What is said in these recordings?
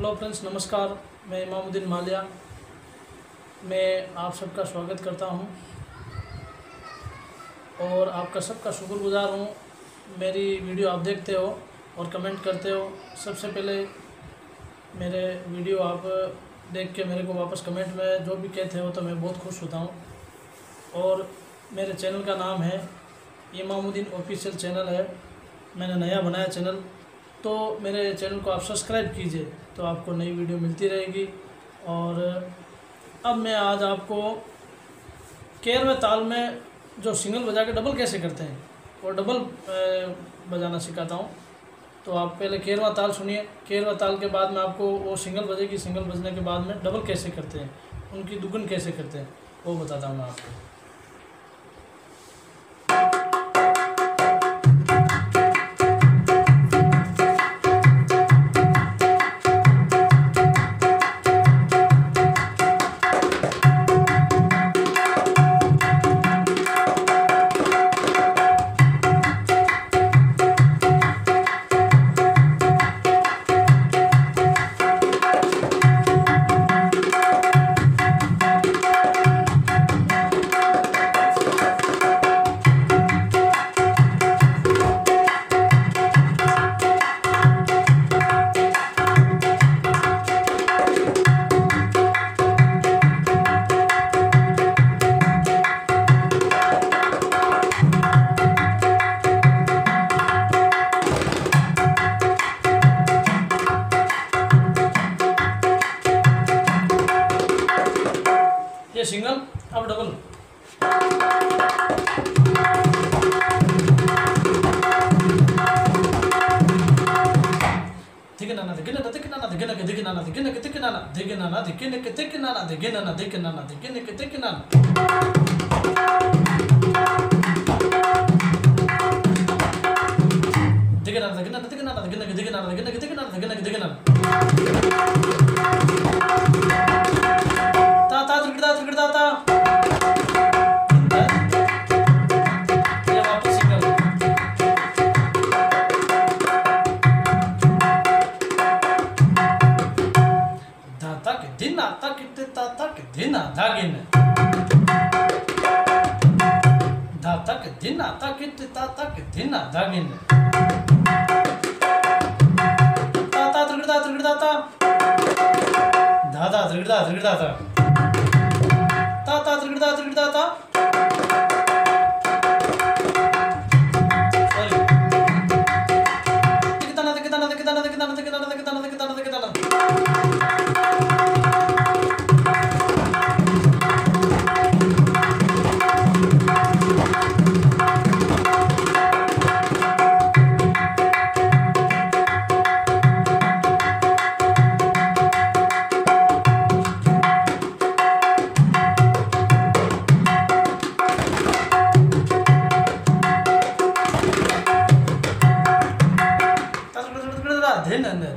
Hello friends नमस्कार। मैं इमामुद्दीन मालिया। मैं आप सबका स्वागत करता हूँ और आपका सबका शुक्रगुजार हूँ। मेरी वीडियो आप देखते हो और कमेंट करते हो। सबसे पहले मेरे वीडियो आप देख के मेरे को वापस कमेंट में जो भी कहते हो तो मैं बहुत खुश होता हूँ। और मेरे चैनल का नाम है इमामुद्दीन ऑफिशियल चैनल है। मैंने नया बनाया चैनल। तो मेरे चैनल को आप सब्सक्राइब कीजिए तो आपको नई वीडियो मिलती रहेगी। और अब मैं आज आपको केरवे ताल में जो सिंगल बजा के डबल कैसे करते हैं, वो डबल बजाना सिखाता हूँ। तो आप पहले केरवा ताल सुनिए। केरवा ताल के बाद में आपको वो सिंगल बजेगी, सिंगल बजने के बाद में डबल कैसे करते हैं, उनकी दुगन कैसे करते हैं, वो बताता हूँ मैं आपको। ये सिंगल अब डबल திகினானா திகினக்கு திக்கினானா திகினக்கு திகினானா திகினக்கு திக்கினானா திகினானா திகினக்கு திக்கினானா திகினானா திகினக்கு திக்கினானா ताता के दिन आधा गिन दाता के दिन आता कितने ताता के दिन आधा गिन ताता त्रिगड़ा त्रिगड़ा ता दादा त्रिगड़ा त्रिगड़ा ता ताता त्रिगड़ा त्रिगड़ा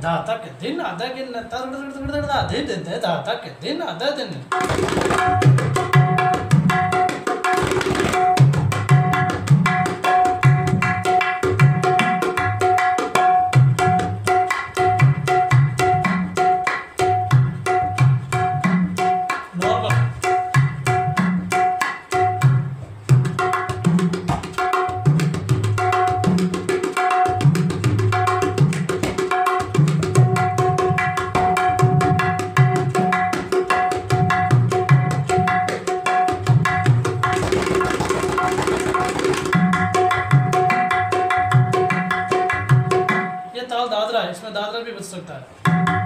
दाता के दिन आधा गिन दाता के दिन आधा दिन ताल दादरा है इसमें दादरा भी बच सकता है।